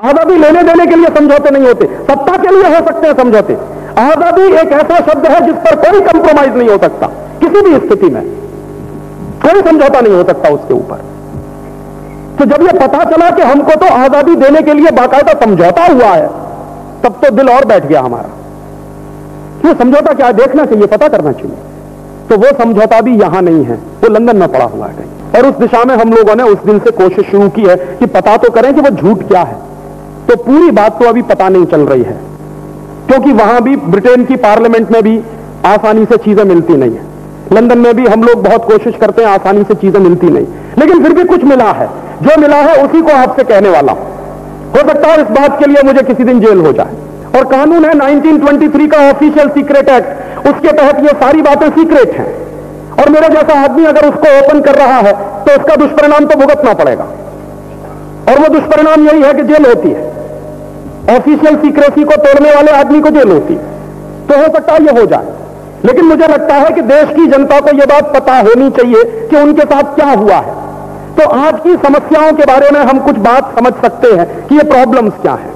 आज़ादी लेने देने के लिए समझौते नहीं होते, सत्ता के लिए हो सकते हैं समझौते। आज़ादी एक ऐसा शब्द है जिस पर कोई कंप्रोमाइज नहीं हो सकता, किसी भी स्थिति में। कोई समझौता नहीं हो सकता उसके ऊपर। तो जब यह पता चला कि हमको तो आज़ादी देने के लिए बाकायदा समझौता हुआ है, तब तो दिल और बैठ गया हमारा। क्यों समझौता क्या देखना चाहिए पता करना चाहिए। तो वो समझौता भी यहाँ नहीं है, वो लंदन में पड़ा हुआ है और उस दिशा में हम लोगों ने उस दिन से कोशिश शुरू की है कि पता तो करें कि वो झूठ क्या है। तो पूरी बात तो अभी पता नहीं चल रही है। क्योंकि वहाँ भी ब्रिटेन की पार्लियामेंट में भी आसानी से चीज़ें मिलती नहीं है। लंदन में भी हम लोग बहुत कोशिश करते हैं आसानी से चीज़ें मिलती नहीं। लेकिन फिर भी कुछ मिला है। जो मिला है उसी को आपसे कहने वाला हो। सकता है इस बात के लिए मुझे किसी दिन जेल हो जाए। और कानून है 1923 का ऑफिशियल सीक्रेट एक्ट। उसके तहत ये सारी बातें सीक्रेट हैं। और मेरे जैसा आदमी अगर उसको ओपन कर रहा है तो उसका दुष्परिणाम तो भुगतना पड़ेगा। और वो दुष्परिणाम यही है कि जेल होती है। ऑफिशियल सीक्रेसी को तोड़ने वाले आदमी को जेल होती। तो हो सकता है यह हो जाए। लेकिन मुझे लगता है कि देश की जनता को यह बात पता होनी चाहिए कि उनके साथ क्या हुआ है। तो आज की समस्याओं के बारे में हम कुछ बात समझ सकते हैं कि ये प्रॉब्लम्स क्या है।